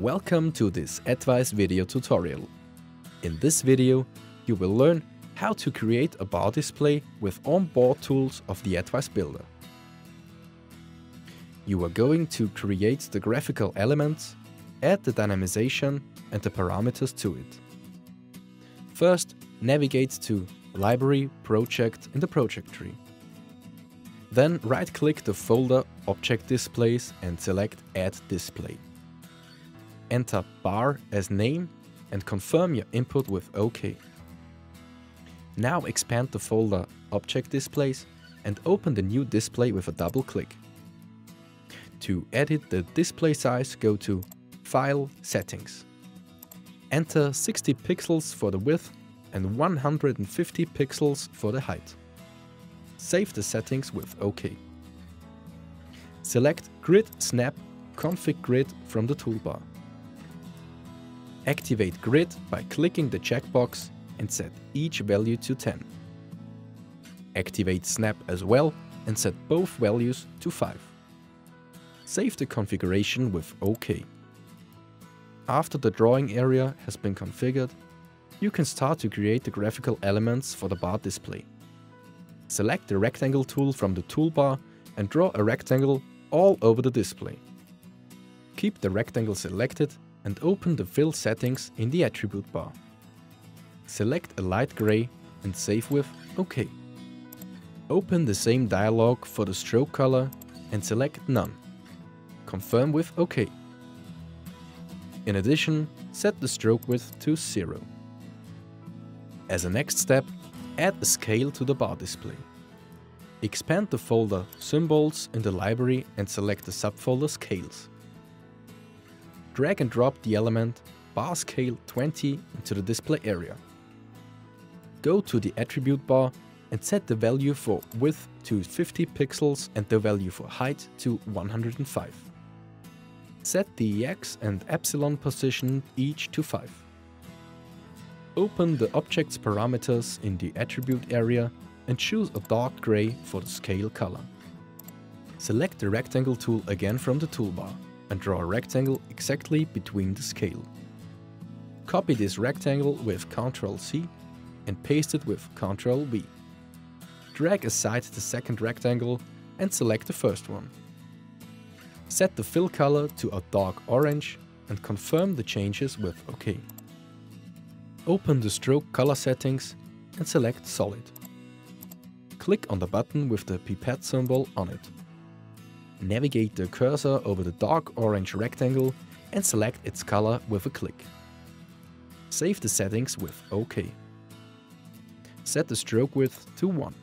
Welcome to this atvise video tutorial. In this video, you will learn how to create a bar display with on-board tools of the atvise Builder. You are going to create the graphical elements, add the dynamization and the parameters to it. First, navigate to Library Project in the project tree. Then right-click the folder Object Displays and select Add Display. Enter bar as name and confirm your input with OK. Now expand the folder Object Displays and open the new display with a double click. To edit the display size, go to File Settings. Enter 60 pixels for the width and 150 pixels for the height. Save the settings with OK. Select Grid Snap Config Grid from the toolbar. Activate Grid by clicking the checkbox and set each value to 10. Activate Snap as well and set both values to 5. Save the configuration with OK. After the drawing area has been configured, you can start to create the graphical elements for the bar display. Select the rectangle tool from the toolbar and draw a rectangle all over the display. Keep the rectangle selected and open the fill settings in the attribute bar. Select a light gray and save with OK. Open the same dialog for the stroke color and select None. Confirm with OK. In addition, set the stroke width to 0. As a next step, add a scale to the bar display. Expand the folder Symbols in the library and select the subfolder Scales drag and drop the element bar scale 20 into the display area. Go to the attribute bar and set the value for width to 50 pixels and the value for height to 105. Set the x and epsilon position each to 5. Open the object's parameters in the attribute area and choose a dark gray for the scale color. Select the rectangle tool again from the toolbar and draw a rectangle exactly between the scale. Copy this rectangle with Ctrl C and paste it with Ctrl V. Drag aside the second rectangle and select the first one. Set the fill color to a dark orange and confirm the changes with OK. Open the stroke color settings and select Solid. Click on the button with the pipette symbol on it. Navigate the cursor over the dark orange rectangle and select its color with a click. Save the settings with OK. Set the stroke width to 1.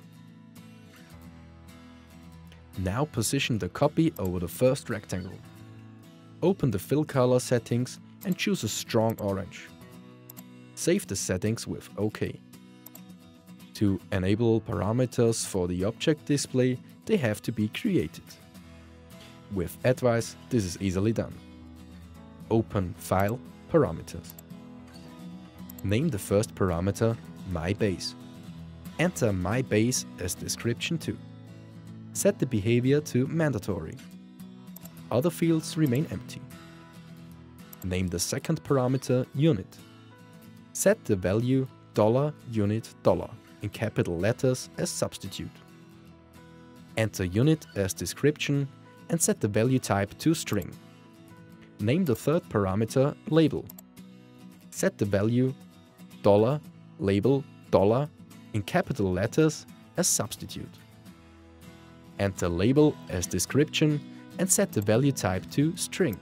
Now position the copy over the first rectangle. Open the fill color settings and choose a strong orange. Save the settings with OK. To enable parameters for the object display, they have to be created. With atvise, this is easily done. Open File, Parameters. Name the first parameter MyBase. Enter MyBase as description too. Set the behavior to mandatory. Other fields remain empty. Name the second parameter Unit. Set the value dollar $unit dollar in capital letters as substitute. Enter unit as description and set the value type to string. Name the third parameter label. Set the value dollar label dollar in capital letters as substitute. Enter label as description and set the value type to string.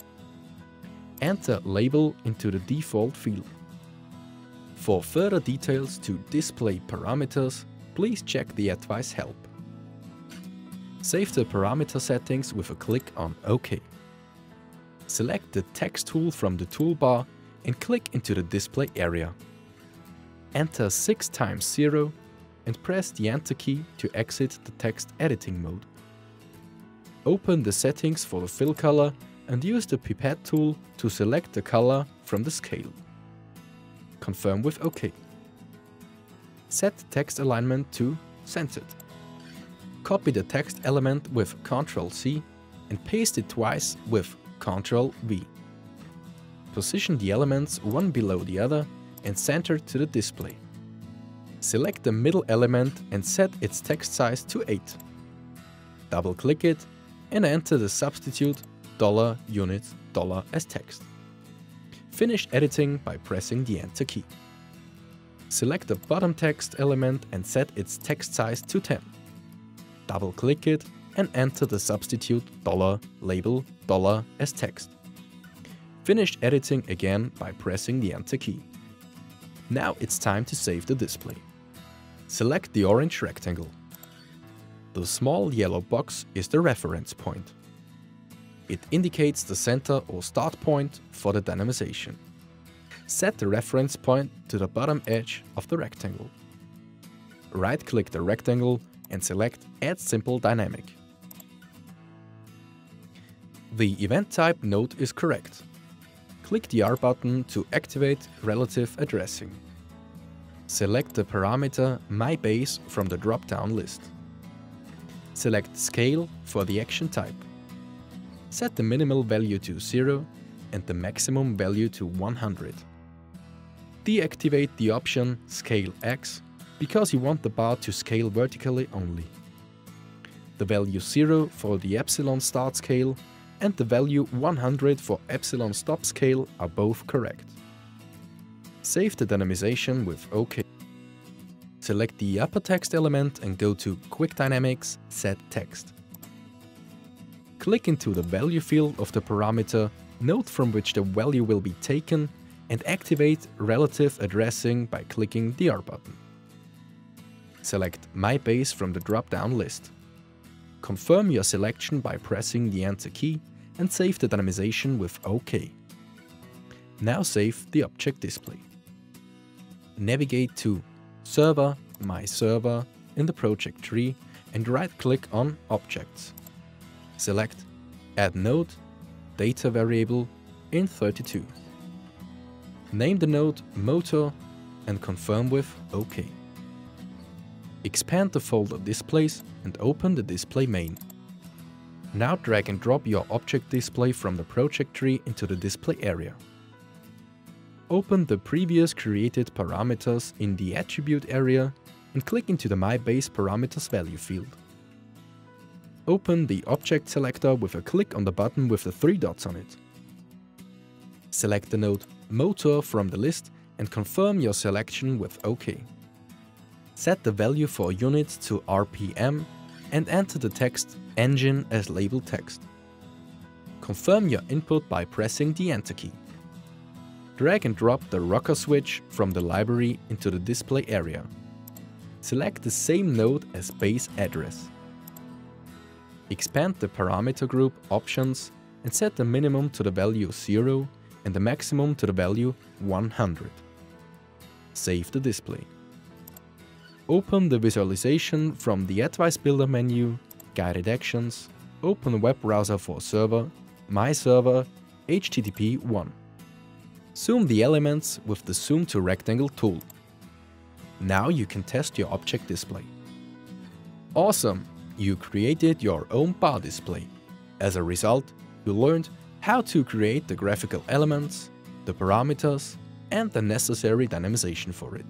Enter label into the default field. For further details to display parameters, please check the atvise help. Save the parameter settings with a click on OK. Select the text tool from the toolbar and click into the display area. Enter 6 times 0 and press the Enter key to exit the text editing mode. Open the settings for the fill color and use the pipette tool to select the color from the scale. Confirm with OK. Set text alignment to Centered. Copy the text element with Ctrl C and paste it twice with Ctrl V. Position the elements one below the other and center to the display. Select the middle element and set its text size to 8. Double-click it and enter the substitute dollar $unit dollar as text. Finish editing by pressing the Enter key. Select the bottom text element and set its text size to 10. Double-click it and enter the substitute dollar label dollar as text. Finish editing again by pressing the Enter key. Now it's time to save the display. Select the orange rectangle. The small yellow box is the reference point. It indicates the center or start point for the dynamization. Set the reference point to the bottom edge of the rectangle. Right-click the rectangle and select Add Simple Dynamic. The event type node is correct, Click the R button to activate relative addressing. Select the parameter MyBase from the drop-down list. Select Scale for the action type. Set the minimal value to 0 and the maximum value to 100. Deactivate the option Scale X because you want the bar to scale vertically only. The value 0 for the epsilon start scale and the value 100 for epsilon stop scale are both correct. Save the dynamization with OK. Select the upper text element and go to Quick Dynamics Set Text. Click into the value field of the parameter, note from which the value will be taken, and activate relative addressing by clicking the R button. Select My Base from the drop-down list. Confirm your selection by pressing the Enter key and save the dynamization with OK. Now save the object display. Navigate to Server, My Server in the project tree and right-click on Objects. Select Add Node, Data Variable Int32. Name the node Motor and confirm with OK. Expand the folder Displays and open the display main. Now drag and drop your object display from the project tree into the display area. Open the previous created parameters in the attribute area and click into the My Base Parameters value field. Open the object selector with a click on the button with the three dots on it. Select the node Motor from the list and confirm your selection with OK. Set the value for unit to RPM and enter the text engine as label text. Confirm your input by pressing the Enter key. Drag and drop the rocker switch from the library into the display area. Select the same node as base address. Expand the parameter group options and set the minimum to the value 0 and the maximum to the value 100. Save the display. Open the visualization from the atvise Builder menu, Guided Actions, Open Web Browser for Server, My Server, HTTP 1. Zoom the elements with the Zoom to Rectangle tool. Now you can test your object display. Awesome! You created your own bar display. As a result, you learned how to create the graphical elements, the parameters, and the necessary dynamization for it.